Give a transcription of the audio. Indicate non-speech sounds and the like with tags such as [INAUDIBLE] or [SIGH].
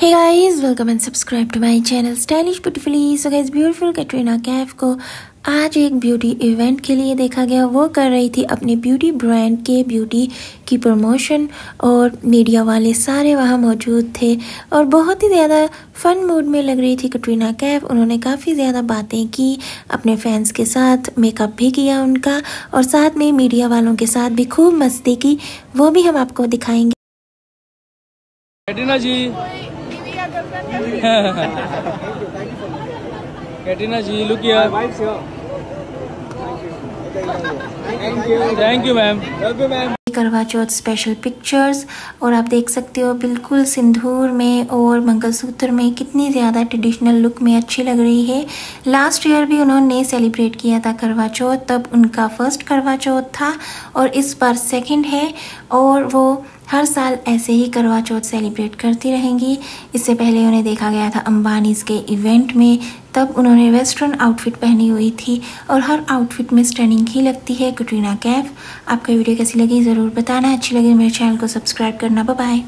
Hey guys, welcome and subscribe to my channel Stylish Beautifully. So guys, beautiful Katrina Kaif को आज एक beauty event के लिए देखा गया। वो कर रही थी अपने ब्यूटी ब्रांड के ब्यूटी की प्रमोशन और मीडिया वाले सारे वहाँ मौजूद थे और बहुत ही ज़्यादा फन मूड में लग रही थी कटरीना कैफ उन्होंने काफ़ी ज़्यादा बातें की अपने फैंस के साथ मेकअप भी किया उनका और साथ में मीडिया वालों के साथ भी खूब मस्ती की। वो भी हम आपको दिखाएँगे। Katrina ji [LAUGHS] Katrina ji look here thank you ma'am ma'am Karva Chauth special pictures और आप देख सकते हो बिल्कुल सिंदूर में और मंगलसूत्र में कितनी ज़्यादा ट्रेडिशनल लुक में अच्छी लग रही है। लास्ट ईयर भी उन्होंने सेलिब्रेट किया था करवा चौथ तब उनका फ़र्स्ट करवा चौथ था और इस बार सेकंड है और वो हर साल ऐसे ही करवा चौथ सेलिब्रेट करती रहेंगी। इससे पहले उन्हें देखा गया था अम्बानीज के इवेंट में। तब उन्होंने वेस्टर्न आउटफिट पहनी हुई थी और हर आउटफिट में स्टनिंग ही लगती है कटरीना कैफ। आपका वीडियो कैसी लगी, ज़रूर बताना। अच्छी लगी मेरे चैनल को सब्सक्राइब करना। बाय